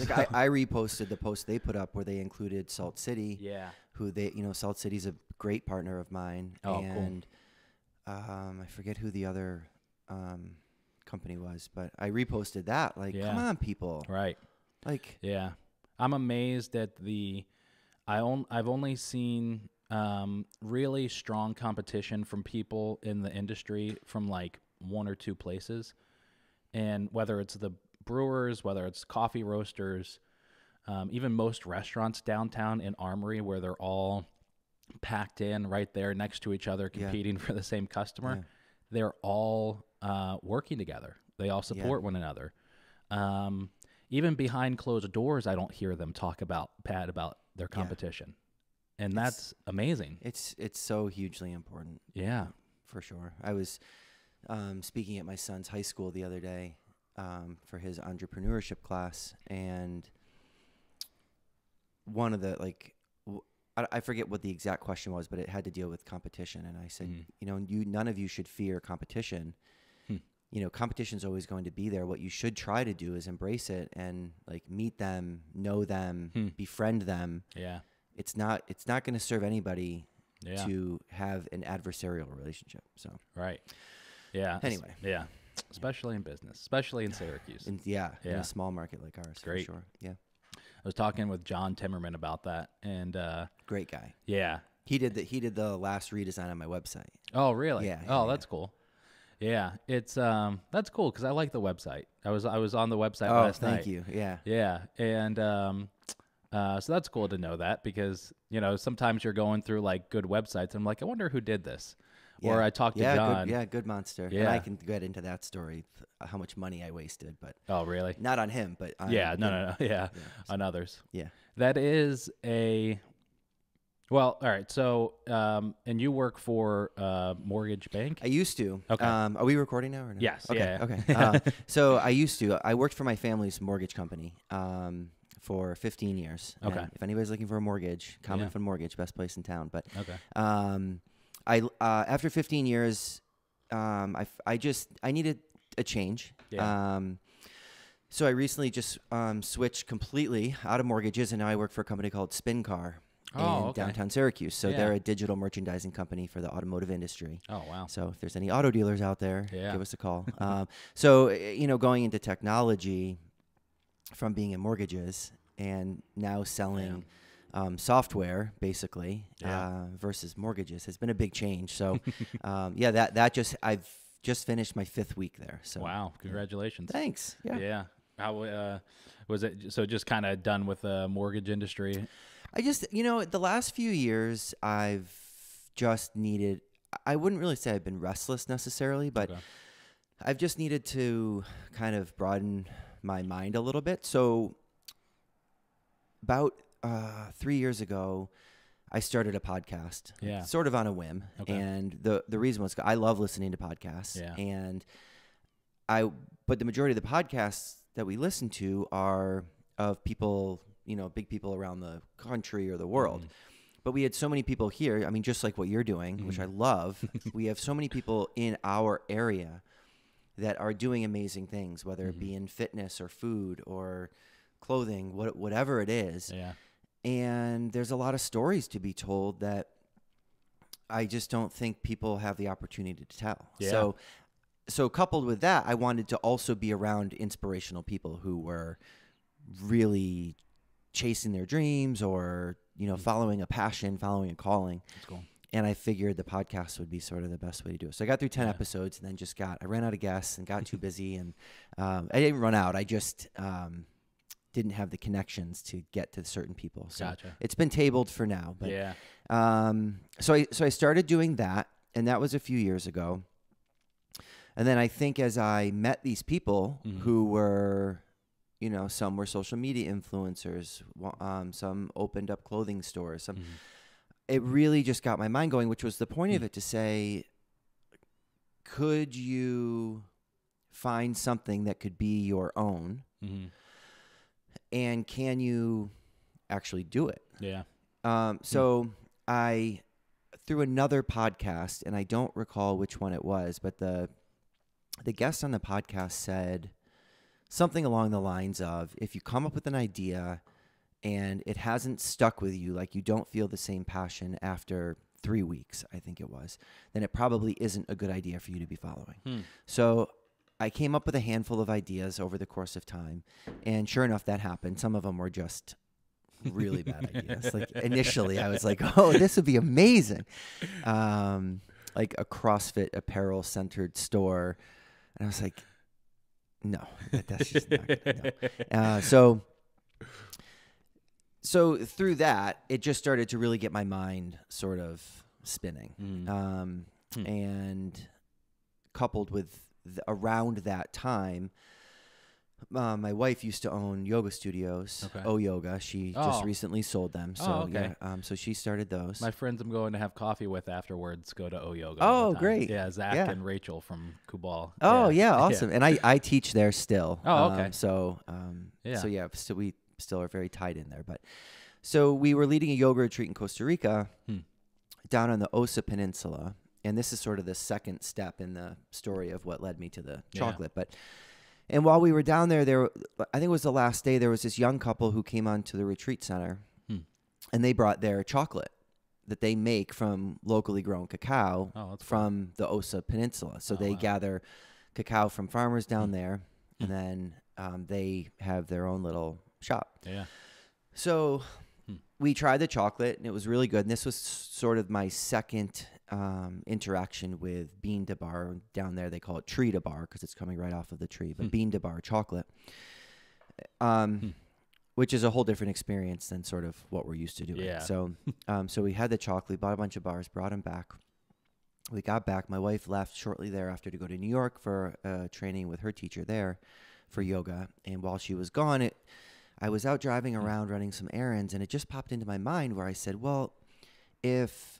like I, I reposted the post they put up where they included Salt City, Yeah. who they you know Salt City's a great partner of mine, Oh, cool. and um, I forget who the other um, company was, but I reposted that. Like, come on, people! Right. Like, Yeah, I'm amazed at the. I on, I've only seen um, really strong competition from people in the industry from like one or two places, and whether it's the brewers, whether it's coffee roasters, um, even most restaurants downtown in Armory, where they're all packed in right there next to each other, Yeah. competing for the same customer. Yeah. They're all uh, working together. They all support one another. Um, even behind closed doors, I don't hear them talk about Pat about their competition, and that's amazing. it's it's so hugely important. Yeah. for sure. I was um, speaking at my son's high school the other day um, for his entrepreneurship class, and one of the like, w- I, I forget what the exact question was, but it had to deal with competition. And I said, Mhm. you know, you none of you should fear competition. Hmm. You know, competition's always going to be there. What you should try to do is embrace it and like meet them, know them, Hmm. befriend them. Yeah. It's not it's not going to serve anybody Yeah. to have an adversarial relationship. So Right. Yeah. Anyway. Yeah. Especially in business, especially in Syracuse. In, yeah, in a small market like ours, Great. for sure. Yeah, I was talking with John Timmerman about that, and uh, great guy. yeah. He did the he did the last redesign on my website. Oh, really? Yeah, Oh, yeah, that's cool. Yeah, it's um, that's cool because I like the website. I was I was on the website oh, last thank night. you. Yeah, Yeah, and um, uh, so that's cool to know that because you know sometimes you're going through like good websites. And I'm like, I wonder who did this. Or I talked to yeah, John. Good, yeah, good monster. and Yeah. I can get into that story, how much money I wasted, but Oh, really? not on him, but on, yeah. No, no, no. Yeah, yeah, on others. yeah. That is a. Well, all right. So, um, and you work for uh, Mortgage Bank. I used to. Okay. Um, are we recording now or no? Yes, Okay. yeah, yeah. Okay. uh, so I used to. I worked for my family's mortgage company um, for 15 years. And Okay. If anybody's looking for a mortgage, Common Yeah. Fund Mortgage, best place in town. But Okay. um, I uh, after 15 years, um, I, I just I needed a change. Yeah. Um, so I recently just um, switched completely out of mortgages, and now I work for a company called SpinCar in Oh, okay. downtown Syracuse. So Yeah. they're a digital merchandising company for the automotive industry. Oh, wow. So if there's any auto dealers out there, Yeah. give us a call. um, so uh, you know, going into technology from being in mortgages and now selling um, software, basically, Yeah. uh, versus mortgages has been a big change. So um, yeah, that that just I've just finished my fifth week there. So Wow. Congratulations. thanks. Yeah. Yeah. How uh, was it? So just kind of done with the mortgage industry. I just, you know, the last few years, I've just needed. I wouldn't really say I've been restless necessarily, but Okay. I've just needed to kind of broaden my mind a little bit. So, about uh, three years ago, I started a podcast, Yeah. sort of on a whim. Okay. And the the reason was I love listening to podcasts, Yeah. and I but the majority of the podcasts that we listen to are of people, you know, big people around the country or the world. Mm-hmm. But we had so many people here. I mean, just like what you're doing, which I Mm-hmm. love. we have so many people in our area that are doing amazing things, whether it Mm-hmm. be in fitness or food or clothing, what, whatever it is. Yeah. And there's a lot of stories to be told that I just don't think people have the opportunity to tell. Yeah. So, so coupled with that, I wanted to also be around inspirational people who were really chasing their dreams or you know following a passion, following a calling. That's cool. And I figured the podcast would be sort of the best way to do it. So I got through ten Yeah. episodes, and then just got I ran out of guests and got too busy, and um, I didn't run out. I just um, didn't have the connections to get to certain people. So Gotcha. it's been tabled for now. But yeah. um, so I so I started doing that, and that was a few years ago. And then I think as I met these people Mhm. who were, you know, some were social media influencers, um, some opened up clothing stores, some. Mhm. It really just got my mind going, which was the point Hmm. of it to say, could you find something that could be your own, Mhm. And can you actually do it? Yeah. Um, so I through another podcast, and I don't recall which one it was, but the the guest on the podcast said something along the lines of if you come up with an idea and it hasn't stuck with you, like you don't feel the same passion after three weeks, I think it was, then it probably isn't a good idea for you to be following. Hmm. So I came up with a handful of ideas over the course of time, and sure enough, that happened. Some of them were just really bad ideas. Like initially, I was like, "Oh, this would be amazing," um, like a CrossFit apparel centered store, and I was like, "No, that, that's just not good." No. Uh, so, so through that, it just started to really get my mind sort of spinning, Mm. um, Hmm. and coupled with th- around that time. Uh, my wife used to own yoga studios, Okay. Oh Yoga. She just Oh. recently sold them, so Oh, okay. yeah. Um, so she started those. My friends I'm going to have coffee with afterwards go to Oh Yoga. Oh, all the time. great. Yeah, Zach Yeah. and Rachel from Kubal. oh yeah, awesome. And I, I teach there still. Oh, Um, okay. so um, yeah. so Yeah. yeah, so we still are very tied in there. But so we were leading a yoga retreat in Costa Rica, Hmm. down on the Osa Peninsula, and this is sort of the second step in the story of what led me to the Yeah. chocolate. But and while we were down there, there I think it was the last day. There was this young couple who came onto the retreat center, Hmm. and they brought their chocolate that they make from locally grown cacao Oh, that's cool. from the Osa Peninsula. So Oh, they wow. gather cacao from farmers down Hmm. there, and then um, they have their own little shop. Yeah. So Hmm. we tried the chocolate, and it was really good. And this was sort of my second um, interaction with bean to bar down there. They call it tree to bar because it's coming right off of the tree, but Hmm. bean to bar chocolate. Um, Hmm. Which is a whole different experience than sort of what we're used to doing. Yeah. So, um, so we had the chocolate, bought a bunch of bars, brought them back. We got back. My wife left shortly thereafter to go to New York for uh, training with her teacher there for yoga. And while she was gone, it, I was out driving Hmm. around running some errands, and it just popped into my mind where I said, "Well, if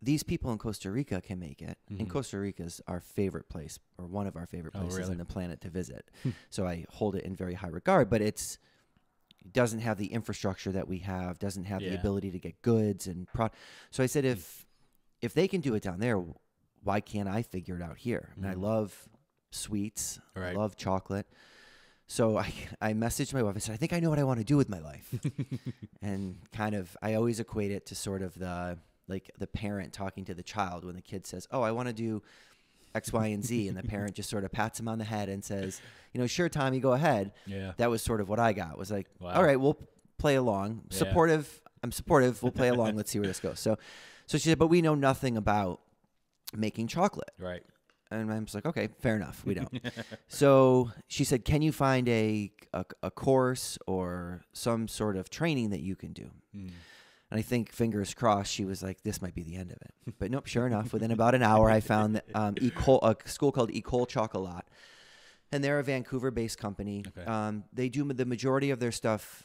these people in Costa Rica can make it, and Mhm. Costa Rica is our favorite place or one of our favorite Oh, places really? on the planet to visit, Hmm. so I hold it in very high regard. But it's doesn't have the infrastructure that we have, doesn't have the ability to get goods and pro. So I said, Hmm. if if they can do it down there, why can't I figure it out here? And I Mhm. love sweets, I love chocolate. So I, I messaged my wife. I said, I think I know what I want to do with my life. and kind of, I always equate it to sort of the like the parent talking to the child when the kid says, "Oh, I want to do X, Y, and Z," and the parent just sort of pats him on the head and says, "You know, sure, Tommy, go ahead." Yeah. That was sort of what I got. Was like, Wow. "All right, we'll play along. Yeah. Supportive. I'm supportive. We'll play along. Let's see where this goes." So, so she said, "But we know nothing about making chocolate." Right. And I'm just like, okay, fair enough. We don't. so she said, can you find a, a, a course or some sort of training that you can do? Mm. And I think, fingers crossed, she was like, this might be the end of it. But nope, sure enough, within about an hour, I found um, Ecole, a school called Ecole Chocolat. And they're a Vancouver based company. Okay. Um, they do the majority of their stuff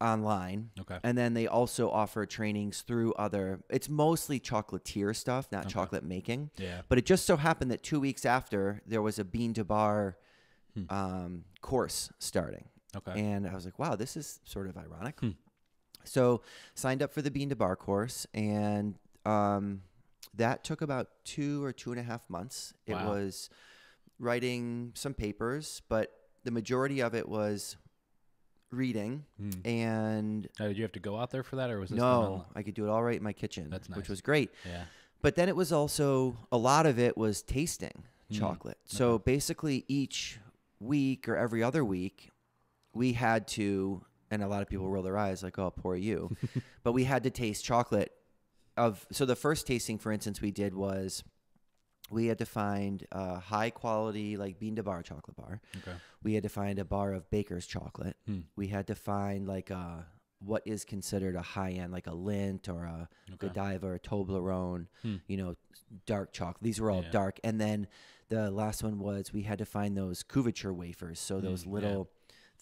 online. Okay. And then they also offer trainings through other, it's mostly chocolatier stuff, not Okay. chocolate making. Yeah. But it just so happened that two weeks after there was a bean to bar Hmm. um, course starting, Okay. and I was like, "Wow, this is sort of ironic." Hmm. So signed up for the bean to bar course, and um, that took about two or two and a half months. It Wow. was writing some papers, but the majority of it was reading Mm. and. Oh, did you have to go out there for that, or was this No? I could do it all right in my kitchen, That's which was great. Yeah. But then it was also a lot of it was tasting Mm, chocolate. So basically, each week or every other week, we had to, and a lot of people roll their eyes like, "Oh, poor you," but we had to taste chocolate. Of so the first tasting, for instance, we did was we had to find a high quality like bean to bar chocolate bar. Okay. We had to find a bar of baker's chocolate. Hmm. We had to find like a what is considered a high end, like a Lindt or a Okay. Godiva or Toblerone, Hmm. you know, dark chocolate. These were all Yeah. dark. And then the last one was we had to find those couverture wafers. So those Mm, yeah.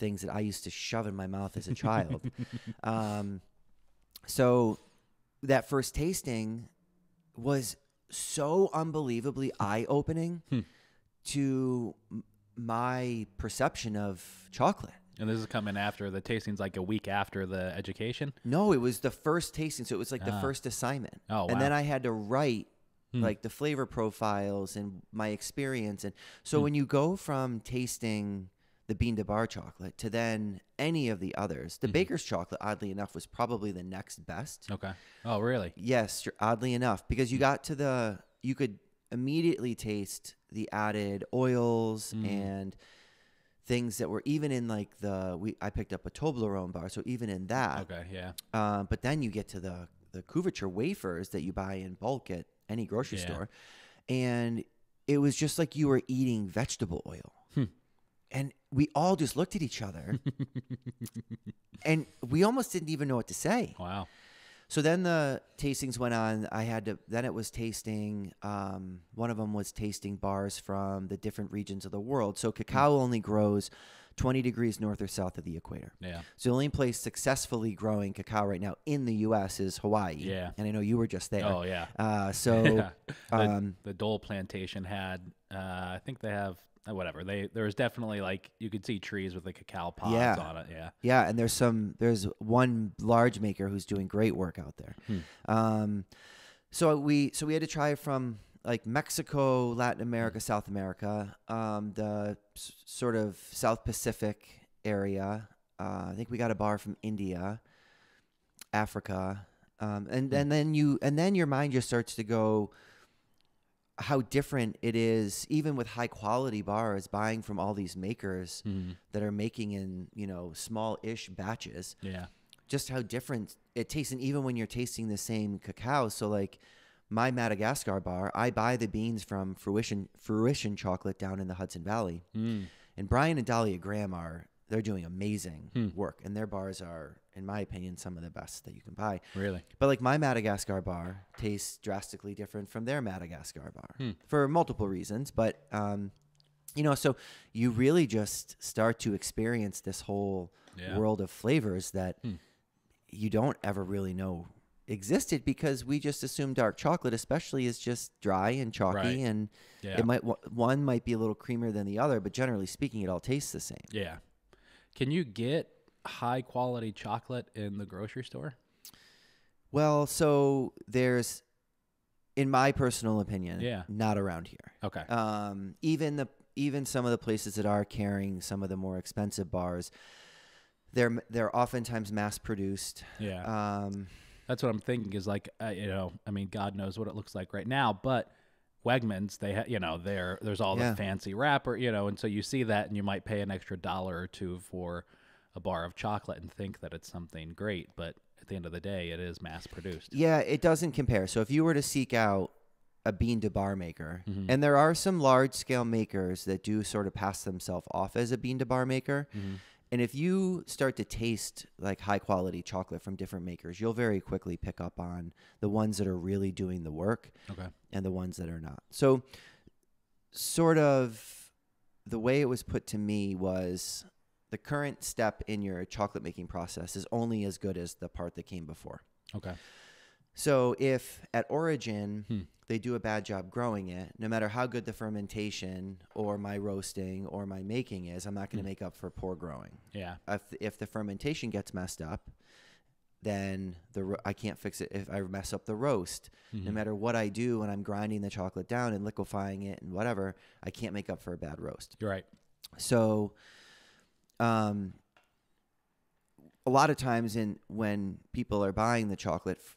Things that I used to shove in my mouth as a child. um, so that first tasting was so unbelievably eye opening Hmm. to my perception of chocolate. And this is coming after the tasting's like a week after the education. No, it was the first tasting. So it was like the Ah. first assignment. Oh, And then. I had to write Hmm. like the flavor profiles and my experience. And so Hmm. when you go from tasting the bean to bar chocolate to then any of the others. The baker's chocolate, oddly enough, was probably the next best. Okay. Oh, really? Yes, oddly enough, because you got to the you could immediately taste the added oils and things that were even in like the we I picked up a Toblerone bar, so even in that. Okay. Yeah. Uh, but then you get to the the couverture wafers that you buy in bulk at any grocery Yeah. store, and it was just like you were eating vegetable oil. Hmm. And we all just looked at each other, and we almost didn't even know what to say. Wow. So then the tastings went on. I had to. Then it was tasting. Um, one of them was tasting bars from the different regions of the world. So cacao only grows 20 degrees north or south of the equator. Yeah. So the only place successfully growing cacao right now in the U.S. is Hawaii. Yeah. And I know you were just there. Oh, yeah. Uh, so Yeah. The, um, the Dole plantation had, uh, I think they have, uh, whatever. They There was definitely like, you could see trees with the cacao pods Yeah. on it. Yeah. yeah, and there's some. There's one large maker who's doing great work out there. Hmm. Um, so we so we had to try from like Mexico, Latin America, Hmm. South America, um, the s- sort of South Pacific area. Uh, I think we got a bar from India, Africa, um, and Hmm. and then you and then your mind just starts to go how different it is even with high quality bars buying from all these makers Mhm. that are making in you know small-ish batches Yeah. just how different it tastes and even when you're tasting the same cacao so like my madagascar bar i buy the beans from fruition fruition chocolate down in the hudson valley Mm. and brian and dahlia graham are they're doing amazing Hmm. work and their bars are in my opinion some of the best that you can buy Really? but like my madagascar bar tastes drastically different from their madagascar bar Hmm. for multiple reasons but um you know so you really just start to experience this whole Yeah. world of flavors that Hmm. you don't ever really know existed because we just assume dark chocolate especially is just dry and chalky Right. and Yeah. it might one might be a little creamier than the other but generally speaking it all tastes the same Yeah. Can you get high quality chocolate in the grocery store? well so there's in my personal opinion Yeah. not around here Okay. um, even the even some of the places that are carrying some of the more expensive bars they're they're oftentimes mass produced yeah. um, That's what I'm thinking is like, uh, you know, I mean, God knows what it looks like right now, but Wegmans, they ha- you know, there there's all Yeah. the fancy wrapper, you know, and so you see that and you might pay an extra dollar or two for a bar of chocolate and think that it's something great, but at the end of the day, it is mass produced. Yeah, it doesn't compare. So if you were to seek out a bean to bar maker, Mhm. and there are some large scale makers that do sort of pass themselves off as a bean to bar maker. Mhm. And if you start to taste like high quality chocolate from different makers, you'll very quickly pick up on the ones that are really doing the work Okay. and the ones that are not. So, sort of the way it was put to me was the current step in your chocolate making process is only as good as the part that came before. Okay. So if at origin Hmm. they do a bad job growing it, no matter how good the fermentation or my roasting or my making is, I'm not going to Hmm. make up for poor growing. Yeah. If if the fermentation gets messed up, then the I can't fix it if I mess up the roast. No Mhm. matter what I do when I'm grinding the chocolate down and liquefying it and whatever, I can't make up for a bad roast. You're right. So, um, a lot of times in when people are buying the chocolate f-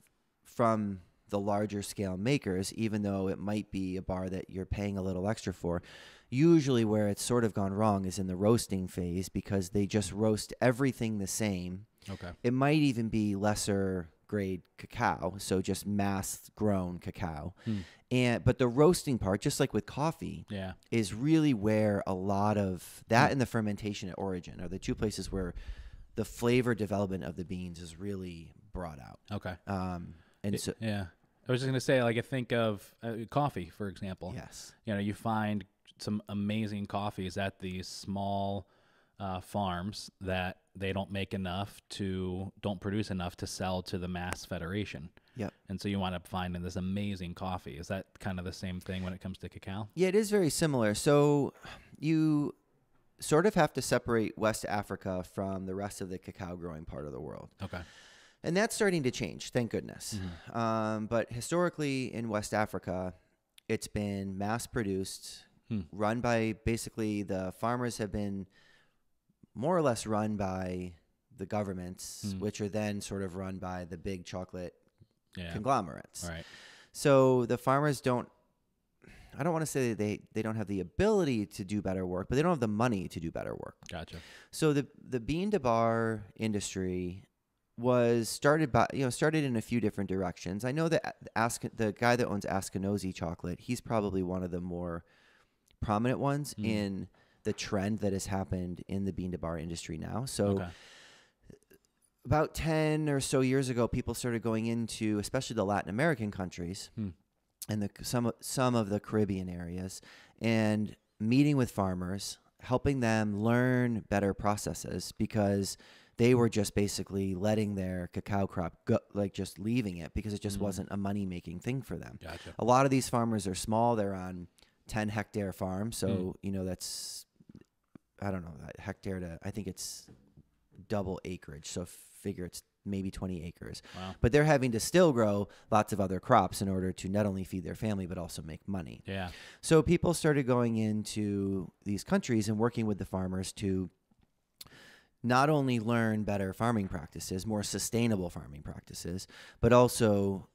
from the larger scale makers, even though it might be a bar that you're paying a little extra for, usually where it's sort of gone wrong is in the roasting phase because they just roast everything the same. Okay. It might even be lesser grade cacao, so just mass grown cacao. Hmm. And but the roasting part, just like with coffee, Yeah. is really where a lot of that and the fermentation at origin are the two places where the flavor development of the beans is really brought out. Okay. Um, and so, yeah. I was just going to say, like, I think of uh, coffee, for example. yes, you know you find some amazing coffees at these small uh, farms that they don't make enough to don't produce enough to sell to the mass federation Yep. and so you wind up finding this amazing coffee is that kind of the same thing when it comes to cacao yeah, it is very similar. So you sort of have to separate West Africa from the rest of the cacao growing part of the world. okay And that's starting to change, thank goodness. Mm-hmm. Um, but historically in West Africa, it's been mass produced, Hmm. run by basically the farmers have been more or less run by the governments, Hmm. which are then sort of run by the big chocolate Yeah. conglomerates. Right. So the farmers don't. I don't want to say they they don't have the ability to do better work, but they don't have the money to do better work. Gotcha. So the the bean to bar industry was started by you know started in a few different directions. I know that Ask the guy that owns Askinosie chocolate, he's probably one of the more prominent ones Mm. in the trend that has happened in the bean to bar industry now. So okay. about 10 or so years ago people started going into especially the Latin American countries Hmm. and the some some of the Caribbean areas and meeting with farmers helping them learn better processes because they were just basically letting their cacao crop go like just leaving it because it just Mhm. wasn't a money making thing for them Gotcha. a lot of these farmers are small they're on 10 hectare farms so Mm. you know that's i don't know that hectare to i think it's double acreage so figure it's maybe 20 acres Wow. but they're having to still grow lots of other crops in order to not only feed their family but also make money Yeah. so people started going into these countries and working with the farmers to not only learn better farming practices, more sustainable farming practices, but also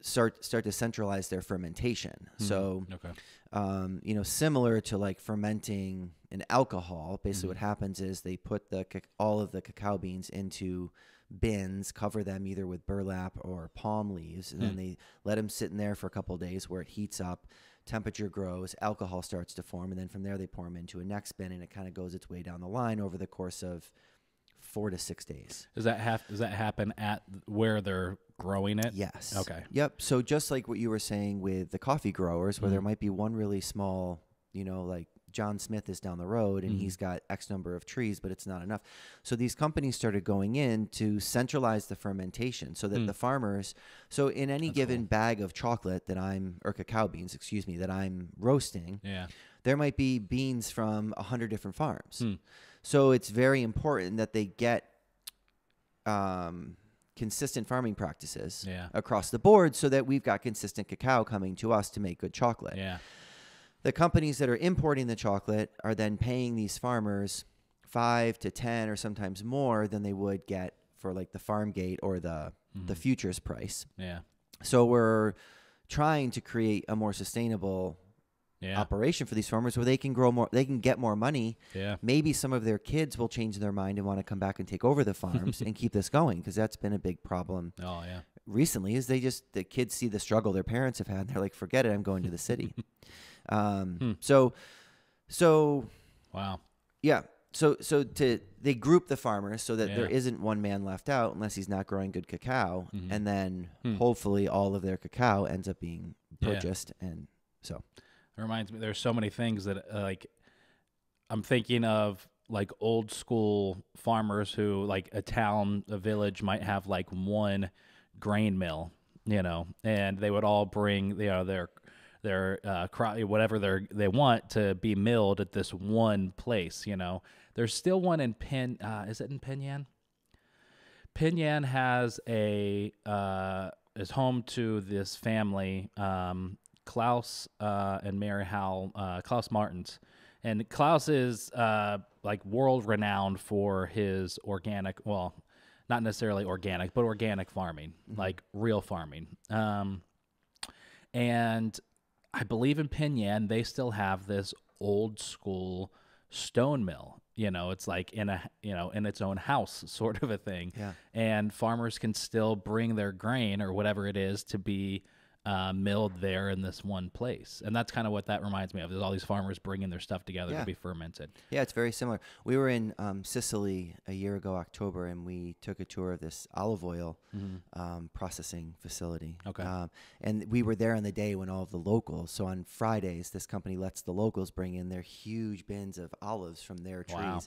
start start to centralize their fermentation. Mhm. So, Okay. um, you know, similar to like fermenting an alcohol, basically Mhm. what happens is they put the all of the cacao beans into bins, cover them either with burlap or palm leaves, and then Hmm. they let them sit in there for a couple of days where it heats up, temperature grows, alcohol starts to form, and then from there they pour them into a next bin, and it kind of goes its way down the line over the course of four to six days. Does that have does that happen at where they're growing it? Yes. Okay. Yep. So just like what you were saying with the coffee growers, where there Mhm. might be one really small, you know, like John Smith is down the road and Mhm. he's got X number of trees, but it's not enough. So these companies started going in to centralize the fermentation so that Hmm. the farmers, so in any That's given cool. bag of chocolate that I'm, or cacao beans, excuse me, that I'm roasting, Yeah. there might be beans from a hundred different farms. Hmm. So it's very important that they get um, consistent farming practices Yeah. across the board so that we've got consistent cacao coming to us to make good chocolate. Yeah. The companies that are importing the chocolate are then paying these farmers five to ten or sometimes more than they would get for like the farm gate or the the Mhm. futures price. Yeah. So we're trying to create a more sustainable Yeah. operation for these farmers where they can grow more they can get more money Yeah. maybe some of their kids will change their mind and want to come back and take over the farms and keep this going because that's been a big problem Oh yeah. recently is they just the kids see the struggle their parents have had and they're like forget it i'm going to the city um, Hmm. so so Wow. yeah so so to they group the farmers so that there Yeah. isn't one man left out unless he's not growing good cacao Mhm. and then Hmm. hopefully all of their cacao ends up being Yeah. purchased and so It reminds me. There's so many things that uh, like I'm thinking of like old school farmers who like a town, a village might have like one grain mill, you know, and they would all bring you know their their uh, crop, whatever they they want to be milled at this one place. You know, there's still one in Pin. Uh, is it in Penn Yan? Pinyan has a uh, is home to this family, um, Klaus uh, and Mary Howell, uh, Klaus Martens, and Klaus is uh, like world renowned for his organic, well, not necessarily organic, but organic farming, like real farming. Um, and I believe in Penn Yan, they still have this old school stone mill. You know, it's like in a you know in its own house, sort of a thing. yeah And farmers can still bring their grain or whatever it is to be uh, milled there in this one place. And that's kind of what that reminds me of. There's all these farmers bringing their stuff together Yeah. to be fermented. Yeah, it's very similar. We were in um, Sicily a year ago, October, and we took a tour of this olive oil um, processing facility. Okay. Um, and we were there on the day when all of the locals, so on Fridays, this company lets the locals bring in their huge bins of olives from their trees Wow.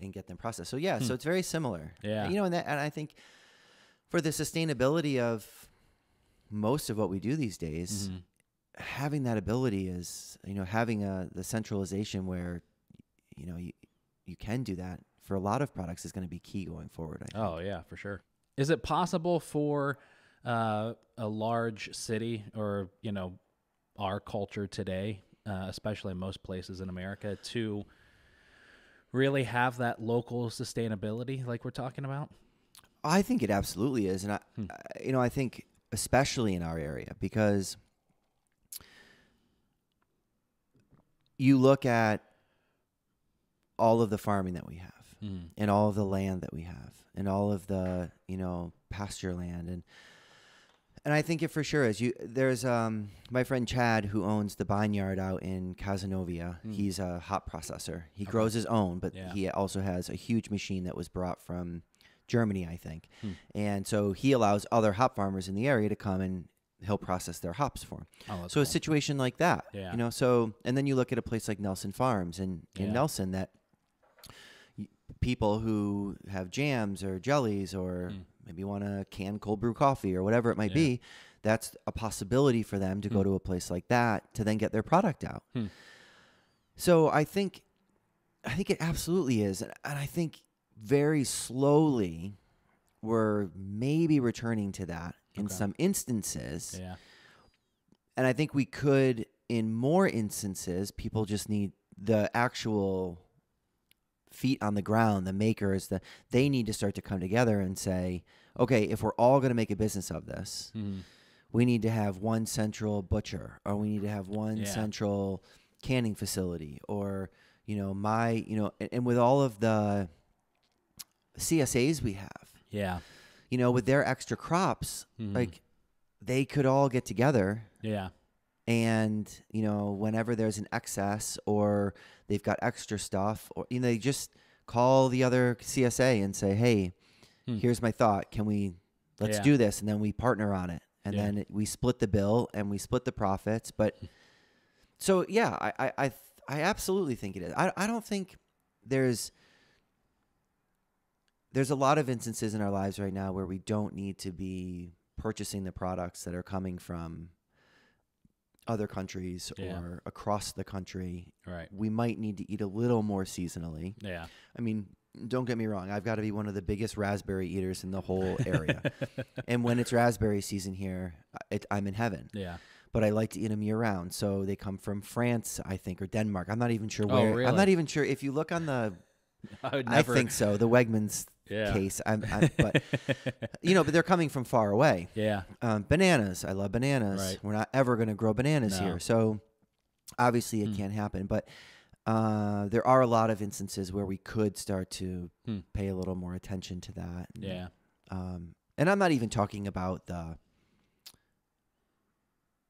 and get them processed. So, yeah, so it's very similar. Yeah. You know, and, that, and I think for the sustainability of most of what we do these days, Mhm. having that ability is you know having a the centralization where you know you, you can do that for a lot of products is going to be key going forward. I think. Oh yeah, for sure. Is it possible for uh, a large city or you know our culture today, uh, especially in most places in America, to really have that local sustainability like we're talking about? I think it absolutely is, and I, Hmm. I- you know, I think especially in our area because you look at all of the farming that we have, Mm. and all of the land that we have, and all of the you know pasture land, and and I think it for sure is. You there's um my friend Chad who owns the vineyard out in Cazenovia. Mm. He's a hop processor. He Okay. grows his own, but Yeah. he also has a huge machine that was brought from Germany, I think. Hmm. And so he allows other hop farmers in the area to come and he'll process their hops for him. Oh, so a situation like that, Yeah. you know. So and then you look at a place like Nelson Farms in in Yeah. Nelson that people who have jams or jellies or Hmm. maybe want to can cold brew coffee or whatever it might Yeah. be, that's a possibility for them to go Hmm. to a place like that to then get their product out. Hmm. So I think I think it absolutely is, and, and I think very slowly we're maybe returning to that in Okay. some instances. yeah. And I think we could, in more instances, people just need the actual feet on the ground, the makers, the they need to start to come together and say, okay, if we're all going to make a business of this, Mhm. we need to have one central butcher, or we need to have one Yeah. central canning facility, or you know, my you know, and, and with all of the CSAs we have, Yeah. you know, with their extra crops, Mhm. like they could all get together Yeah. and you know whenever there's an excess or they've got extra stuff or you know they just call the other CSA and say hey Hmm. here's my thought can we let's Yeah. do this and then we partner on it and Yeah. then it, we split the bill and we split the profits but so yeah I I I, I absolutely think it is I I don't think there's there's a lot of instances in our lives right now where we don't need to be purchasing the products that are coming from other countries Yeah. or across the country. Right. We might need to eat a little more seasonally. Yeah. I mean, don't get me wrong, I've got to be one of the biggest raspberry eaters in the whole area. and when it's raspberry season here, it, I'm in heaven. yeah. But I like to eat them year round. So they come from France, I think, or Denmark. I'm not even sure where. Oh, where. I'm not even sure. If you look on the, I I think so, the Wegmans yeah. case. I'm, I'm, but you know, but they're coming from far away. yeah. Um, bananas. I love bananas. Right. We're not ever going to grow bananas No. here. So obviously it Hmm. can't happen. But uh, there are a lot of instances where we could start to Hmm. pay a little more attention to that. And, Yeah. Um, and I'm not even talking about the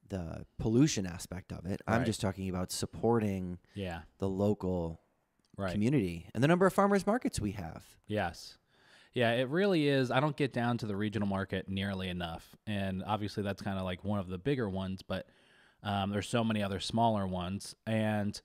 the pollution aspect of it. I'm just talking about supporting Yeah. the local Right. community and the number of farmers markets we have. Yes. Yeah, it really is. I don't get down to the regional market nearly enough. And obviously, that's kind of like one of the bigger ones, but um, there's so many other smaller ones. And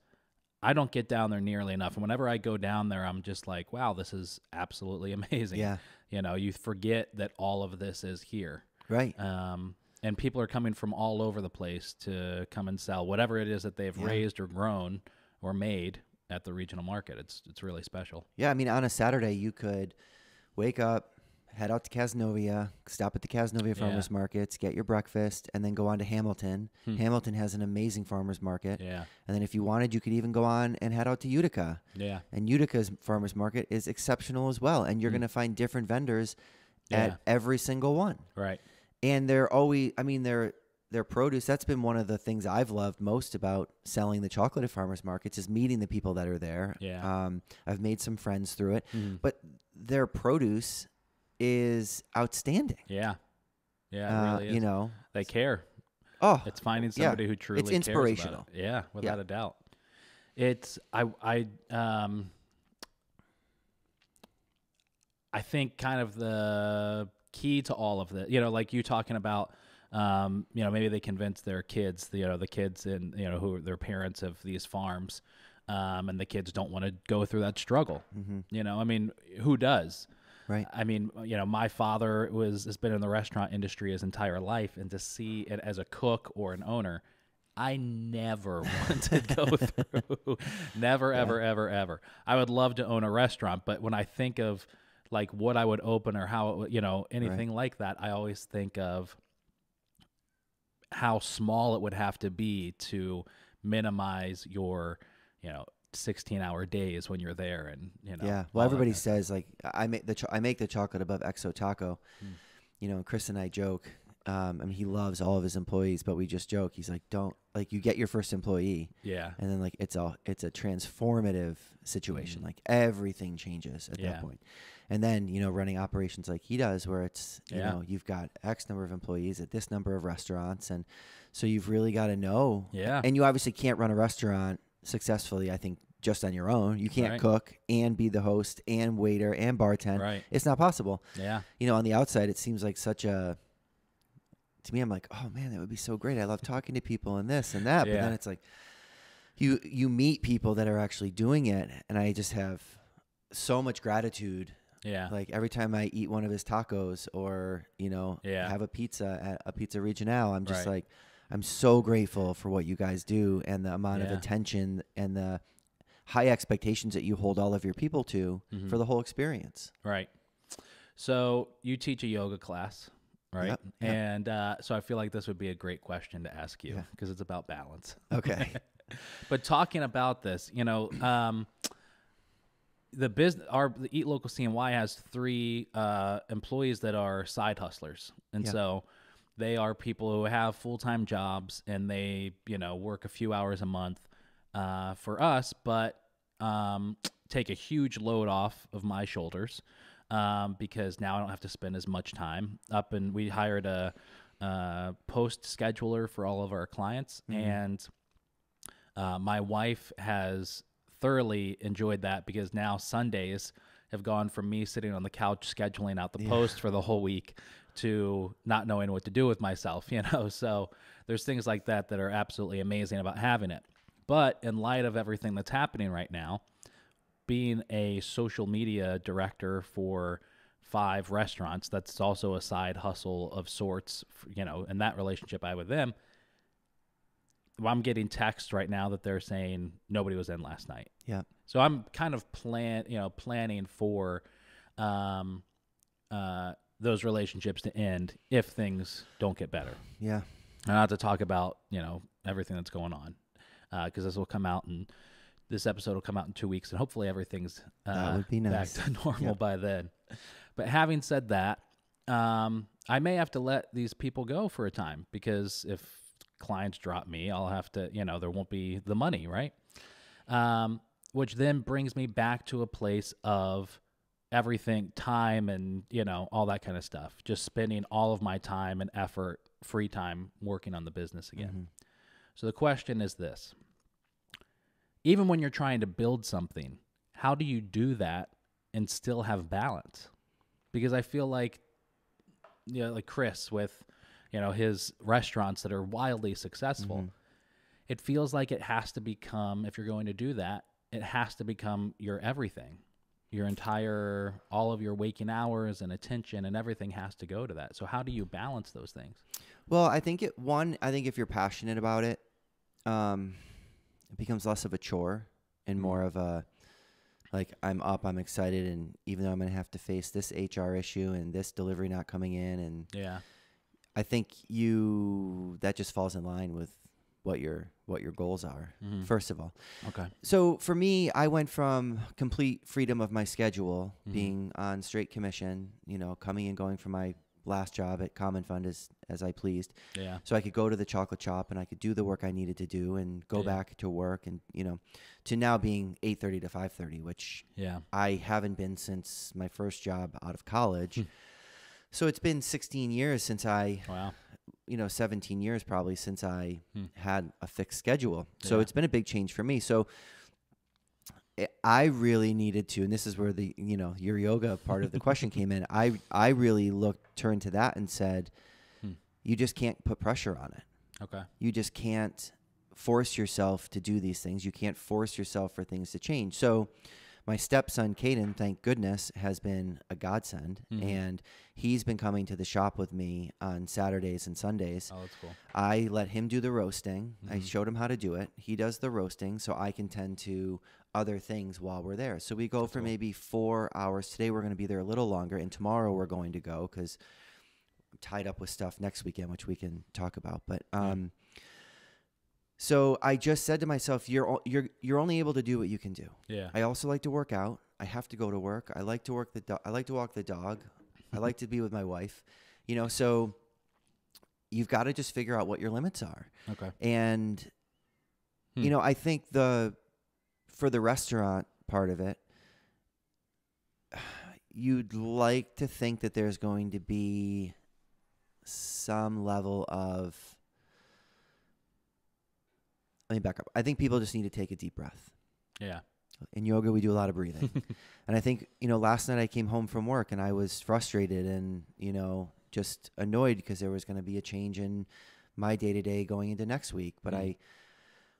I don't get down there nearly enough. And whenever I go down there, I'm just like, wow, this is absolutely amazing. Yeah. You know, you forget that all of this is here. Right. Um, and people are coming from all over the place to come and sell whatever it is that they've Yeah. raised or grown or made at the regional market. It's it's really special. Yeah, I mean, on a Saturday, you could wake up, head out to Cazenovia, stop at the Cazenovia Yeah. Farmers Markets, get your breakfast, and then go on to Hamilton. Hmm. Hamilton has an amazing farmers market. Yeah. And then if you wanted, you could even go on and head out to Utica. Yeah. And Utica's farmers market is exceptional as well. And you're Hmm. going to find different vendors Yeah. at every single one. Right. And they're always, I mean, they're, their produce that's been one of the things i've loved most about selling the chocolate at farmers markets is meeting the people that are there Yeah. um, i've made some friends through it Mhm. but their produce is outstanding. Yeah. Yeah, uh, really is. You know, they care. oh, It's finding yeah, somebody who truly it's cares about inspirational. it. Yeah, without a doubt. It's I I um I think kind of the key to all of this, you know, like you talking about um, you know, maybe they convince their kids, you know, the kids and you know who are their parents of these farms, um, and the kids don't want to go through that struggle. hmm You know, I mean, who does? right. I mean, you know, my father was has been in the restaurant industry his entire life, and to see it as a cook or an owner, I never want to go through. never, ever, ever, ever. I would love to own a restaurant, but when I think of like what I would open or how it you know anything like that, I always think of how small it would have to be to minimize your, you know, 16 hour days when you're there and you know yeah. Well, everybody says like I make the cho- I make the chocolate above Exo Taco. Hmm. You know, Chris and I joke. Um, I mean, he loves all of his employees, but we just joke. He's like, "Don't like you get your first employee, yeah and then like it's a it's a transformative situation. Mhm. Like everything changes at Yeah. that point. And then you know, running operations like he does, where it's you Yeah. know you've got X number of employees at this number of restaurants, and so you've really got to know. Yeah. And you obviously can't run a restaurant successfully i think just on your own. You can't Right. cook and be the host and waiter and bartend. Right. It's not possible. Yeah. You know on the outside it seems like such a to me i'm like oh man that would be so great. I love talking to people and this and that. Yeah. but then it's like you you meet people that are actually doing it. And i just have so much gratitude yeah like every time I eat one of his tacos or, you know, Yeah. have a pizza at Apizza Regionale, I'm just Right. like I'm so grateful for what you guys do and the amount of attention and the high expectations that you hold all of your people to Mhm. for the whole experience. Right. So you teach a yoga class, right? Yep, yep. And uh, so I feel like this would be a great question to ask you Yeah. because it's about balance. Okay. But talking about this, you know, um, the business, our the Eat Local CNY has three uh, employees that are side hustlers, and Yeah. so they are people who have full time jobs and they, you know, work a few hours a month uh, for us, but um, take a huge load off of my shoulders um, because now I don't have to spend as much time up. And we hired a, uh post scheduler for all of our clients, and uh, my wife has thoroughly enjoyed that because now Sundays have gone from me sitting on the couch scheduling out the Yeah. post for the whole week to not knowing what to do with myself, you know. So there's things like that that are absolutely amazing about having it. But in light of everything that's happening right now, being a social media director for five restaurants, that's also a side hustle of sorts, you know, and that relationship I have with them. I'm getting texts right now that they're saying nobody was in last night. Yeah. So I'm kind of plan, you know, planning for um, uh, those relationships to end if things don't get better. Yeah. And not to talk about you know everything that's going on because this will come out and this episode will come out in two weeks and hopefully everything's uh, nice. back to normal Yep. by then. But having said that, um, I may have to let these people go for a time because if clients drop me, I'll have to you know there won't be the money right. Um, which then brings me back to a place of everything time and you know all that kind of stuff just spending all of my time and effort free time working on the business again Mhm. so the question is this even when you're trying to build something how do you do that and still have balance because i feel like you know like chris with you know his restaurants that are wildly successful Mhm. it feels like it has to become if you're going to do that it has to become your everything. Your entire all of your waking hours and attention and everything has to go to that. So how do you balance those things? Well, I think it one, I think if you're passionate about it, um, it becomes less of a chore and more of a like I'm up, I'm excited, and even though I'm gonna have to face this HR issue and this delivery not coming in, and yeah I think you that just falls in line with what your what your goals are. Mhm. First of all, okay so for me, I went from complete freedom of my schedule, Mhm. being on straight commission, you know, coming and going from my last job at Common Fund as as I pleased. yeah So I could go to the chocolate shop and I could do the work I needed to do and go Yeah. back to work and you know, to now being eight thirty to five thirty, which yeah I haven't been since my first job out of college. So it's been sixteen years since I wow you know, 17 years probably since I Hmm. had a fixed schedule. So Yeah. it's been a big change for me. So I- I really needed to, and this is where the, you know, your yoga part of the question came in. I, I really looked, turned to that and said, Hmm. you just can't put pressure on it. okay You just can't force yourself to do these things. You can't force yourself for things to change. So my stepson, Caden, thank goodness, has been a godsend. Mhm. And he's been coming to the shop with me on Saturdays and Sundays. oh that's cool I let him do the roasting. I Mhm. showed him how to do it. He does the roasting, so I can tend to other things while we're there. So we go That's for cool. maybe four hours. Today we're going to be there a little longer, and tomorrow we're going to go because I'm tied up with stuff next weekend, which we can talk about. But Yeah. So I just said to myself, you're you're you're only able to do what you can do. Yeah. I also like to work out. I have to go to work. I like to work the do- I like to walk the dog. I like to be with my wife. You know, so you've got to just figure out what your limits are. Okay. And Hmm. you know, I think the for the restaurant part of it, you'd like to think that there's going to be some level of let me back up. I think people just need to take a deep breath. Yeah. In yoga, we do a lot of breathing. and I think, you know, last night I came home from work and I was frustrated and, you know, just annoyed because there was going to be a change in my day to day going into next week. But Mhm. I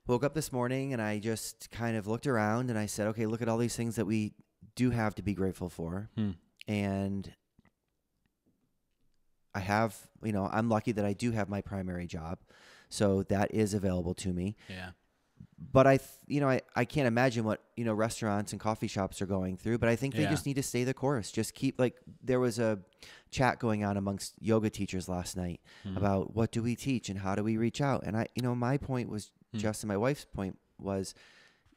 woke up this morning and I just kind of looked around and I said, okay, look at all these things that we do have to be grateful for. Hmm. And I have, you know, I'm lucky that I do have my primary job. So that is available to me Yeah. but I, th- you know, I, I can't imagine what you know restaurants and coffee shops are going through. But I think they Yeah. just need to stay the course. Just keep like there was a chat going on amongst yoga teachers last night Mhm. about what do we teach and how do we reach out. And I, you know, my point was Hmm. just and my wife's point was,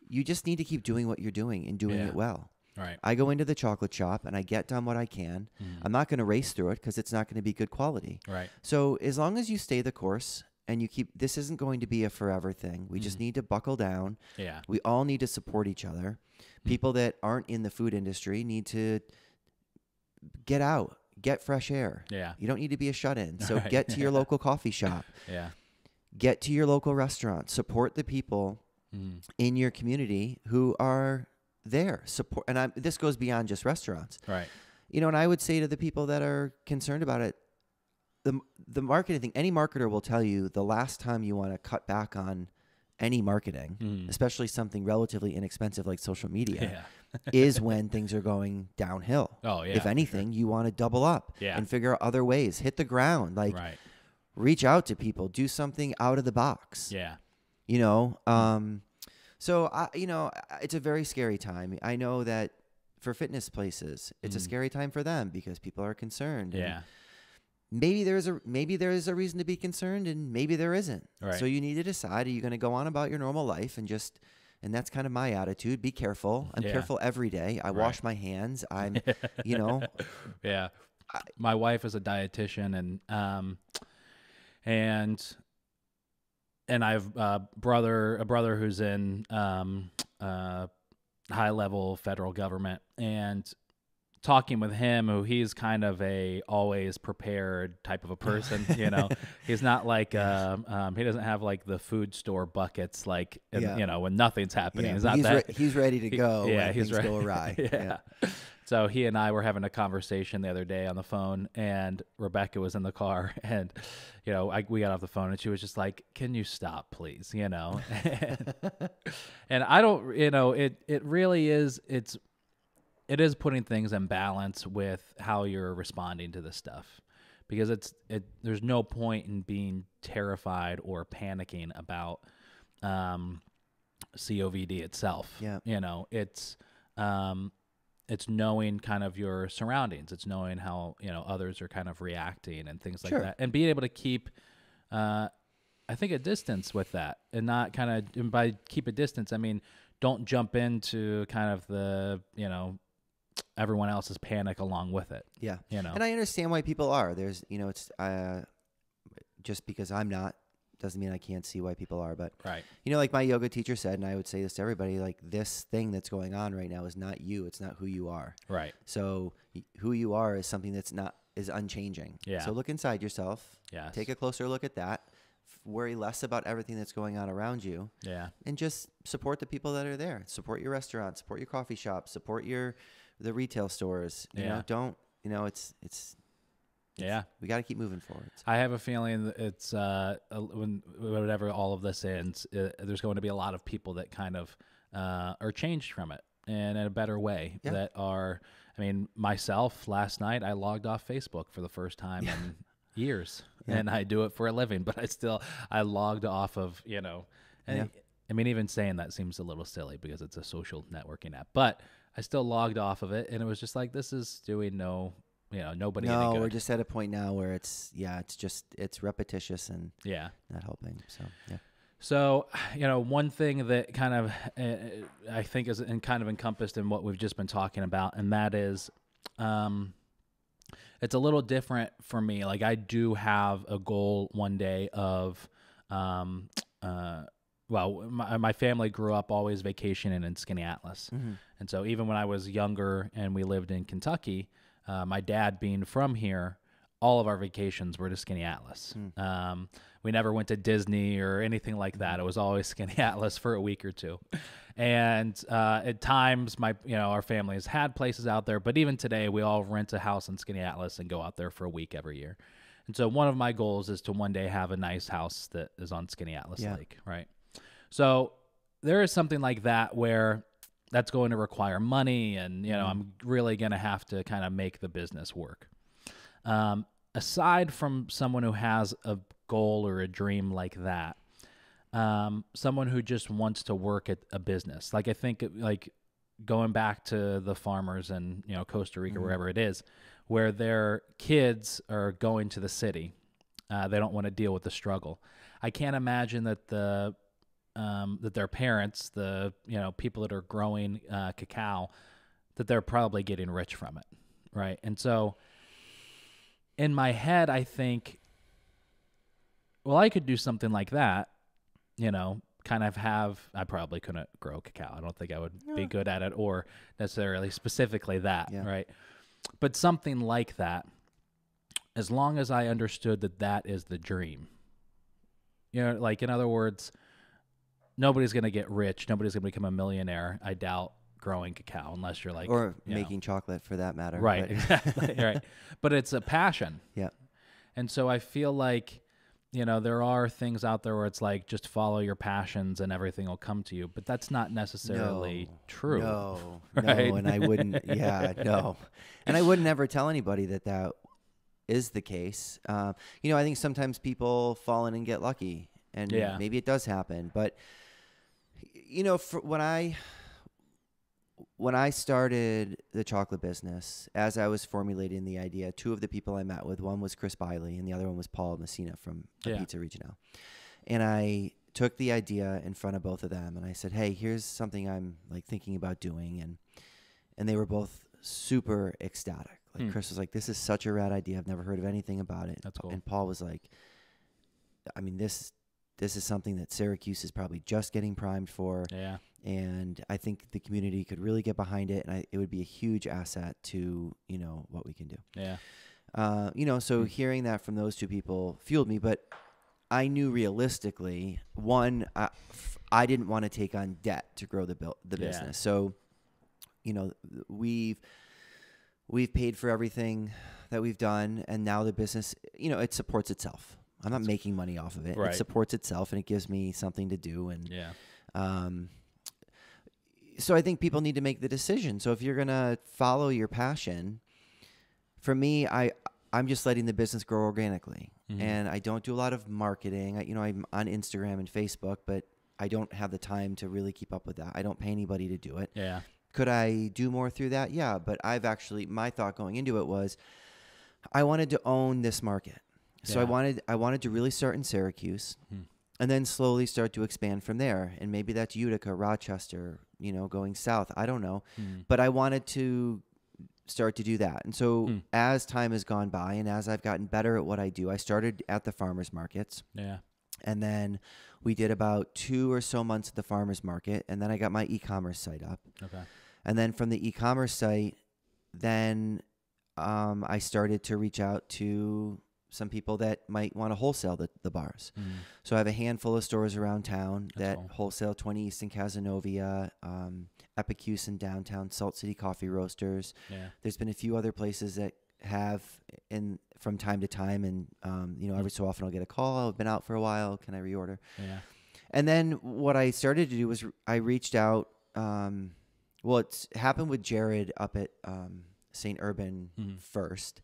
you just need to keep doing what you're doing and doing Yeah. it well. Right. I go into the chocolate shop and I get done what I can. Mhm. I'm not going to race through it because it's not going to be good quality. Right. So as long as you stay the course and you keep, this isn't going to be a forever thing. We just Mhm. need to buckle down. Yeah. We all need to support each other. Hmm. People that aren't in the food industry need to get out, get fresh air. Yeah. You don't need to be a shut in. So Right. get to your local coffee shop, Yeah. get to your local restaurant, support the people Mhm. in your community who are there. Support and I'm, this goes beyond just restaurants. Right. You know, and I would say to the people that are concerned about it, the the marketing thing, any marketer will tell you the last time you want to cut back on any marketing, Mhm. especially something relatively inexpensive like social media, Yeah. is when things are going downhill. Oh yeah. if for sure. anything, you want to double up Yeah. and figure out other ways. Hit the ground, like right. reach out to people, do something out of the box. Yeah. You know, um, so I, you know, it's a very scary time. I know that for fitness places, it's a Mhm. scary time for them because people are concerned. and Yeah. Maybe there's a maybe there is a reason to be concerned, and maybe there isn't. Right. So you need to decide: are you going to go on about your normal life and just and that's kind of my attitude. Be careful. I'm Yeah. careful every day. I Right. wash my hands. I'm, you know, yeah. My wife is a dietitian and um and and I've a brother a brother who's in um uh high level federal government and talking with him who he's kind of a always prepared type of a person you know he's not like um, um he doesn't have like the food store buckets like in, Yeah. you know when nothing's happening yeah, he's not he's, that re- he's ready to he- go. yeah, when he's ready go awry. yeah. So he and I were having a conversation the other day on the phone, and Rebecca was in the car, and you know, I, we got off the phone, and she was just like, "Can you stop, please?" You know, and, and I don't, you know, it it really is. It's it is putting things in balance with how you're responding to this stuff because it's it there's no point in being terrified or panicking about um COVID itself. Yeah. You know, it's um it's knowing kind of your surroundings. It's knowing how, you know, others are kind of reacting and things like Sure. that. And being able to keep uh I think a distance with that and not kind of and by keep a distance, I mean don't jump into kind of the, you know, everyone else's panic along with it, Yeah. you know. And I understand why people are. There's, you know, it's uh, just because I'm not doesn't mean I can't see why people are. But right. you know, like my yoga teacher said, and I would say this to everybody: like this thing that's going on right now is not you. It's not who you are. Right. So who you are is something that's not is unchanging. Yeah. So look inside yourself. Yeah. Take a closer look at that. Worry less about everything that's going on around you, Yeah. and just support the people that are there. Support your restaurant. Support your coffee shop. Support your the retail stores. You Yeah. know, don't you know? It's it's Yeah. we got to keep moving forward. I have a feeling that it's uh, when whatever all of this ends, uh, there's going to be a lot of people that kind of uh, are changed from it and in a better way. Yeah. That are, I mean, myself last night I logged off Facebook for the first time in years, Yeah. and I do it for a living, but I still I logged off of you know, and Yeah. I mean even saying that seems a little silly because it's a social networking app, but I still logged off of it, and it was just like this is doing no. You know, nobody. No, we're just at a point now where it's yeah, it's just it's repetitious and yeah. not helping. So yeah, So, you know, one thing that kind of uh, I think is in kind of encompassed in what we've just been talking about, and that is, um, it's a little different for me. Like I do have a goal one day of, um, uh, well, my, my family grew up always vacationing in Skaneateles, and so even when I was younger and we lived in Kentucky, uh, my dad being from here, all of our vacations were to Skaneateles. Um, we never went to Disney or anything like that. It was always Skaneateles for a week or two. And uh, at times, my you know our family has had places out there, but even today, we all rent a house in Skaneateles and go out there for a week every year. And so one of my goals is to one day have a nice house that is on Skaneateles Yeah. Lake, right? So there is something like that where that's going to require money, and you know I'm really going to have to kind of make the business work. Um, aside from someone who has a goal or a dream like that, um, someone who just wants to work at a business, like I think, like going back to the farmers in you know Costa Rica, wherever it is, where their kids are going to the city, uh, they don't want to deal with the struggle. I can't imagine that the um, that their parents, the you know people that are growing uh, cacao, that they're probably getting rich from it, right? And so, in my head, I think, well, I could do something like that, you know, kind of have. I probably couldn't grow cacao. I don't think I would be good at it, or necessarily specifically that, Yeah. right? But something like that, as long as I understood that that is the dream. You know, like in other words, nobody's going to get rich. Nobody's going to become a millionaire. I doubt growing cacao unless you're like or you know. making chocolate for that matter. right, but- exactly, right. But it's a passion, yeah. and so I feel like you know there are things out there where it's like just follow your passions and everything will come to you, but that's not necessarily No, true. No, right? no, and I wouldn't. Yeah, no, and I wouldn't ever tell anybody that that is the case. Um, you know, I think sometimes people fall in and get lucky, and Yeah. maybe it does happen. But you know, for, when I when I started the chocolate business, as I was formulating the idea, two of the people I met with, one was Chris Biley, and the other one was Paul Messina from Yeah. Apizza Regionale. And I took the idea in front of both of them, and I said, "Hey, here's something I'm like thinking about doing," and and they were both super ecstatic. Like Hmm. Chris was like, "This is such a rad idea. I've never heard of anything about it." That's cool. And Paul was like, "I mean, this this is something that Syracuse is probably just getting primed for." Yeah, and I think the community could really get behind it, and I, it would be a huge asset to you know what we can do. yeah, Uh, you know, so hearing that from those two people fueled me, but I knew realistically, one, I, didn't want to take on debt to grow the build, the Yeah. business. So, you know, we've we've paid for everything that we've done, and now the business, you know, it supports itself. I'm not making money off of it. Right. It supports itself, and it gives me something to do, and yeah, um, so I think people need to make the decision. So if you're gonna follow your passion, for me, I I'm just letting the business grow organically, Mhm. and I don't do a lot of marketing. I, you know, I'm on Instagram and Facebook, but I don't have the time to really keep up with that. I don't pay anybody to do it. yeah, Could I do more through that? Yeah, but I've actually my thought going into it was I wanted to own this market. So I wanted I wanted to really start in Syracuse Hmm. and then slowly start to expand from there. And maybe that's Utica, Rochester, you know, going south. I don't know. Mm. But I wanted to start to do that. And so Hmm. as time has gone by and as I've gotten better at what I do, I started at the farmers markets yeah, and then we did about 2 or so months at the farmers market and then I got my e-commerce site up. okay, And then from the e-commerce site, then um, I started to reach out to some people that might want to wholesale the, the bars. Mm. So I have a handful of stores around town That's that cool. wholesale 20 East in Cazenovia, um, Epicuse in downtown, Salt City Coffee Roasters. yeah, There's been a few other places that have in from time to time, and um, you know every so often I'll get a call. I've been out for a while. Can I reorder? yeah, And then what I started to do was I reached out. Um, well, it's happened with Jared up at um, St. Urban Mhm. first,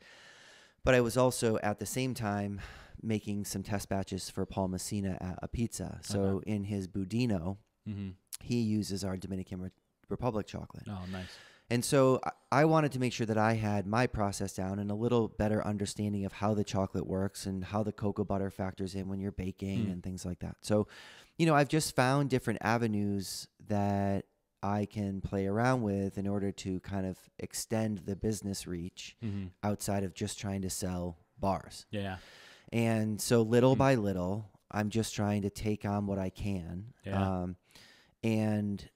but I was also at the same time making some test batches for Paul Messina at Apizza. So in his Budino, mm-hmm. he uses our Dominican Re- Republic chocolate. Oh, nice. And so I- I wanted to make sure that I had my process down and a little better understanding of how the chocolate works and how the cocoa butter factors in when you're baking Mm. and things like that. So, you know, I've just found different avenues that I can play around with in order to kind of extend the business reach Mm-hmm. outside of just trying to sell bars. Yeah. And so little Mm. by little, I'm just trying to take on what I can Yeah. um, and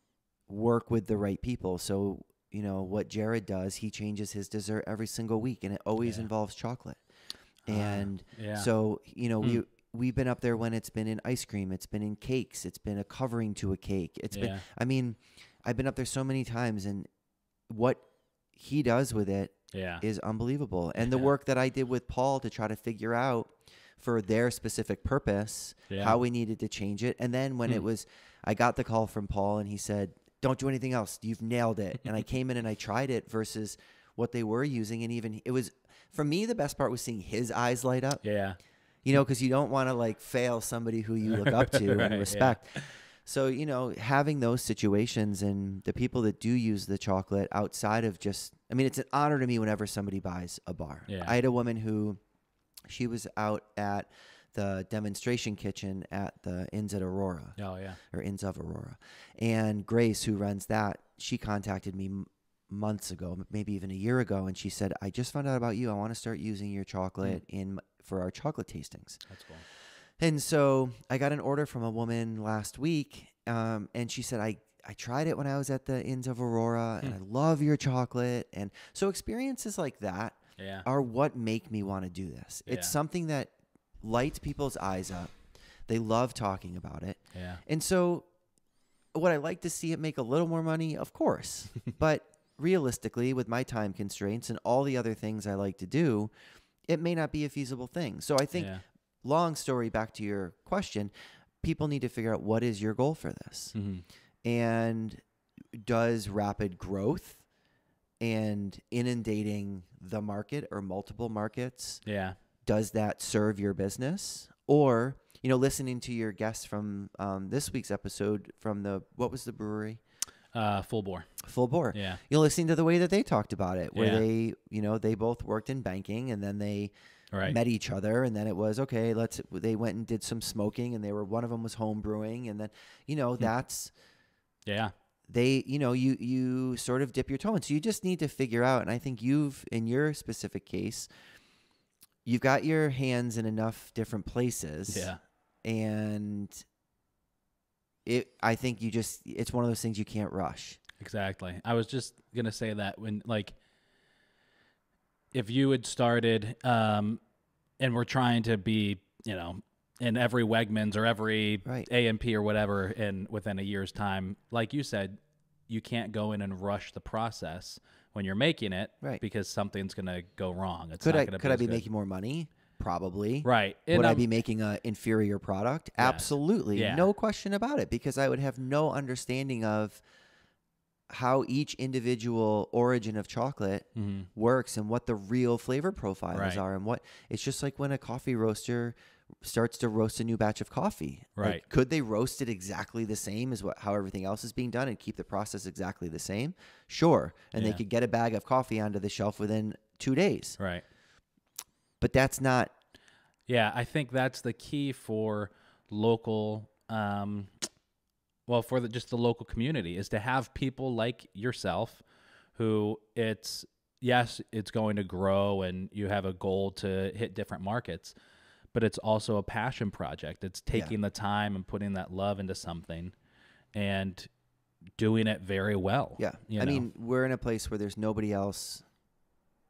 work with the right people. So, you know, what Jared does, he changes his dessert every single week and it always Yeah. involves chocolate. Ah, And Yeah. so, you know, Mm. we we've been up there when it's been in ice cream, it's been in cakes, it's been a covering to a cake. It's been. I mean, I've been up there so many times and what he does with it Yeah. is unbelievable. And the work that I did with Paul to try to figure out for their specific purpose Yeah. how we needed to change it. And then when it Hmm. was, I got the call from Paul and he said, Don't do anything else. You've nailed it. and I came in and I tried it versus what they were using. And even it was, for me, the best part was seeing his eyes light up, Yeah. you know, because you don't want to like fail somebody who you look up to Right, and yeah. So, you know, having those situations and the people that do use the chocolate outside of just, I mean, it's an honor to me whenever somebody buys a bar. Yeah. I had a woman who, she was out at the demonstration kitchen at the Inns at Aurora Oh yeah. or Inns of Aurora. And Grace, who runs that, she contacted me months ago, maybe even a year ago, and she said, "I just found out about you. I want to start using your chocolate mm. in for our chocolate tastings." That's cool. And so I got an order from a woman last week, um, and she said, "I." I tried it when I was at the Inns of Aurora, and I love your chocolate. And so experiences like that Yeah. are what make me want to do this. It's something that lights people's eyes up. They love talking about it. Yeah. And so, would I like to see it make a little more money? Of course. but realistically, with my time constraints and all the other things I like to do, it may not be a feasible thing. So, I think, yeah. Long story back to your question, people need to figure out what is your goal for this? Mhm. And does rapid growth and inundating the market or multiple markets Yeah. does that serve your business or you know listening to your guests from um, this week's episode from the what was the brewery Uh, full bore. full bore Yeah. you know listening to the way that they talked about it where Yeah. they you know they both worked in banking and then they Right. met each other and then it was okay let's they went and did some smoking and they were one of them was home brewing and then you know Hmm. that's Yeah. they you know you you sort of dip your toe in so you just need to figure out and i think you've in your specific case you've got your hands in enough different places Yeah. and it i think you just it's one of those things you can't rush Exactly. I was just gonna say that when like if you had started um and we're trying to be, you know, in every Wegmans or every Right. AMP or whatever in within a year's time, like you said, you can't go in and rush the process when you're making it Right. because something's gonna go wrong. It's could not i could i be good. making more money probably right? would And, i be making an inferior product Yes. absolutely Yeah. no question about it because i would have no understanding of how each individual origin of chocolate mhm. works and what the real flavor profiles Right. are and what it's just like when a coffee roaster starts to roast a new batch of coffee Like, Right. could they roast it exactly the same as what how everything else is being done and keep the process exactly the same sure and they could get a bag of coffee onto the shelf within two days Right. but that's not Yeah, I think that's the key for local, um, well, for the, just the local community is to have people like yourself who it's, yes, it's going to grow and you have a goal to hit different markets, but it's also a passion project. It's Yeah. taking the time and putting that love into something and doing it very well. yeah i know? mean we're in a place where there's nobody else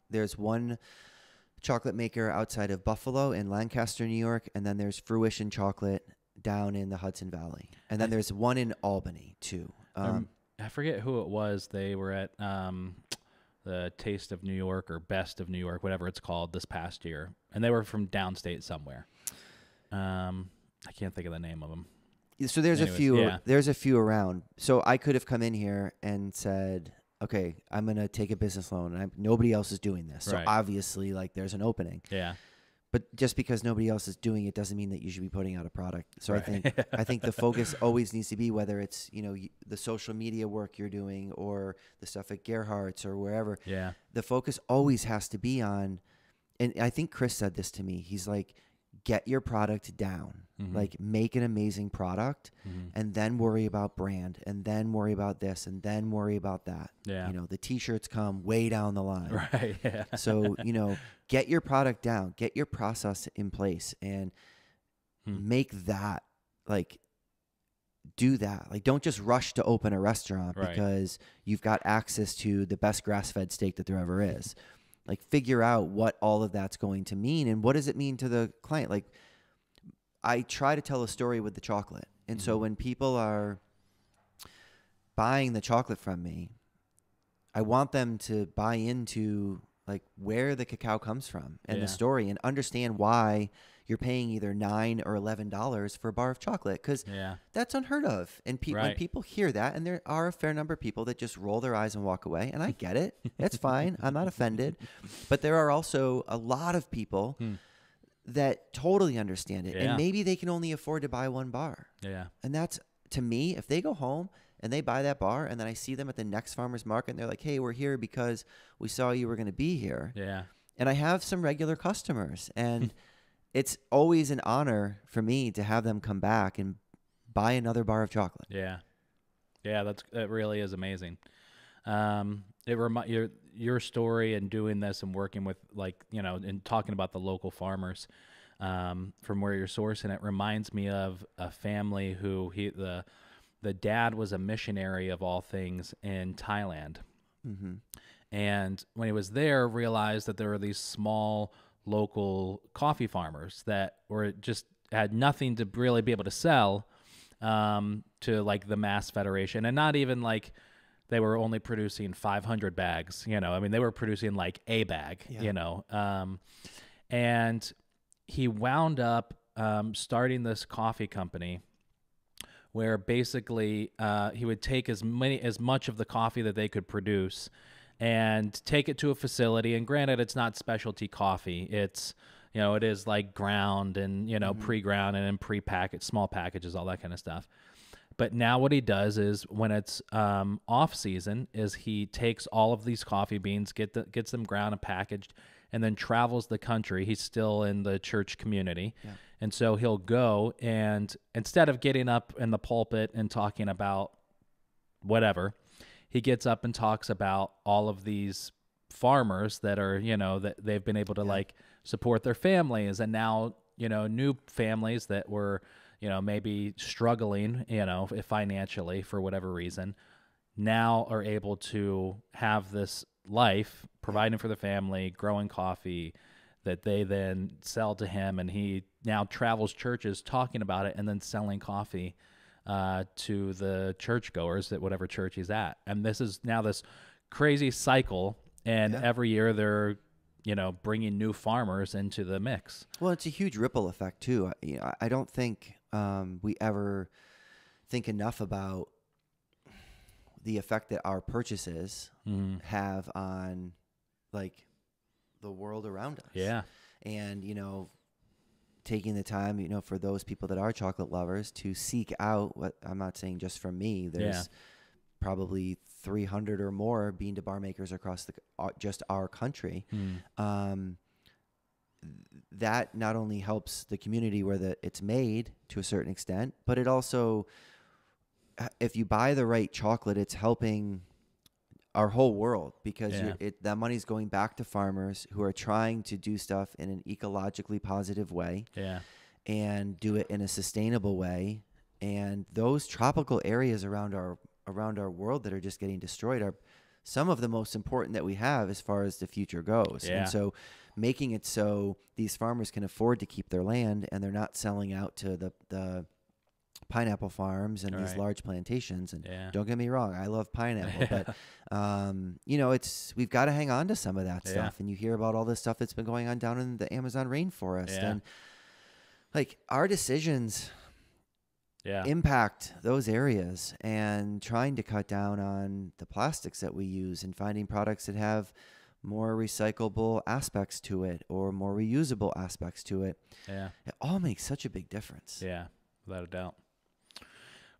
there's one chocolate maker outside of buffalo in lancaster new york and then there's fruition chocolate down in the hudson valley and then there's one in albany too um, Um, I forget who it was. They were at um, the Taste of New York or Best of New York, whatever it's called, this past year, and they were from downstate somewhere. Um, I can't think of the name of them. so there's anyways, a few yeah. there's a few around so i could have come in here and said okay i'm going to take a business loan and I, nobody else is doing this so Right. obviously like there's an opening Yeah, but just because nobody else is doing it doesn't mean that you should be putting out a product. So I think I think the focus always needs to be whether it's you know the social media work you're doing or the stuff at Gerhardt's or wherever. Yeah. The focus always has to be on, and I think Chris said this to me. He's like, get your product down, Mhm. like make an amazing product, Mhm. and then worry about brand, and then worry about this, and then worry about that. Yeah. You know, the T-shirts come way down the line. Right. Yeah. So, you know, get your product down, get your process in place and Hmm. make that like do that. Like don't just rush to open a restaurant Right. because you've got access to the best grass-fed steak that there ever is. Like figure out what all of that's going to mean and what does it mean to the client? Like I try to tell a story with the chocolate. And so Mhm. when people are buying the chocolate from me, I want them to buy into like where the cacao comes from and Yeah. the story and understand why you're paying either nine or eleven dollars for a bar of chocolate because Yeah. that's unheard of. And pe- when people hear that, and there are a fair number of people that just roll their eyes and walk away, and I get it. It's fine. I'm not offended. But there are also a lot of people Hmm. that totally understand it, Yeah. and maybe they can only afford to buy one bar. Yeah. And that's to me, if they go home and they buy that bar, and then I see them at the next farmer's market, and they're like, "Hey, we're here because we saw you were going to be here." Yeah. And I have some regular customers, and it's always an honor for me to have them come back and buy another bar of chocolate. Yeah, yeah, that's that really is amazing. Um, it remi- your your story and doing this and working with like you know and talking about the local farmers um, from where you're sourcing it reminds me of a family who he the the dad was a missionary of all things in Thailand hmm and when he was there realized that there were these small local coffee farmers that were just had nothing to really be able to sell um, to like the mass federation. And not even like they were only producing 500 bags you know. I mean they were producing like a bag Yeah. you know. Um, and he wound up um, starting this coffee company where basically uh, he would take as many as much of the coffee that they could produce and take it to a facility. And granted it's not specialty coffee. It's you know it is like ground and you know pre-ground and then pre-packaged small packages all that kind of stuff. But now what he does is when it's um, off season is he takes all of these coffee beans get the, gets them ground and packaged and then travels the country. He's still in the church community. Yeah. and so he'll go and instead of getting up in the pulpit and talking about whatever, he gets up and talks about all of these farmers that are, you know, that they've been able to like support their families. And now, you know, new families that were, you know, maybe struggling, you know, financially for whatever reason, now are able to have this life providing for the family, growing coffee that they then sell to him. And he now travels churches talking about it and then selling coffee uh, to the churchgoers at whatever church he's at. And this is now this crazy cycle. And Yeah. every year they're, you know, bringing new farmers into the mix. Well, it's a huge ripple effect too. I- You know, I- don't think um, we ever think enough about the effect that our purchases Mm-hmm. have on like the world around us. Yeah. and you know taking the time you know for those people that are chocolate lovers to seek out what i'm not saying just from me there's probably 300 or more bean to bar makers across the uh, just our country Mm. um, that not only helps the community where the, it's made to a certain extent but it also uh, if you buy the right chocolate it's helping our whole world because Yeah. you're, it, that money's going back to farmers who are trying to do stuff in an ecologically positive way Yeah. and do it in a sustainable way and those tropical areas around our around our world that are just getting destroyed are some of the most important that we have as far as the future goes Yeah. and so making it so these farmers can afford to keep their land and they're not selling out to the the pineapple farms and these Right. large plantations and Yeah. don't get me wrong i love pineapple but um, you know it's we've got to hang on to some of that Yeah. stuff and you hear about all this stuff that's been going on down in the amazon rainforest Yeah. and like our decisions Yeah. impact those areas and trying to cut down on the plastics that we use and finding products that have more recyclable aspects to it or more reusable aspects to it. Yeah. It all makes such a big difference. Yeah, without a doubt.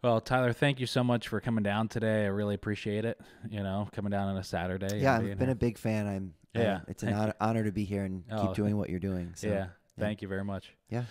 Well, Tyler, thank you so much for coming down today. I really appreciate it. You know, coming down on a Saturday. Yeah, I've been here. a big fan. I'm uh, Yeah, it's an honor, honor to be here and Oh, keep doing what you're doing. So, yeah, thank you very much. Yeah.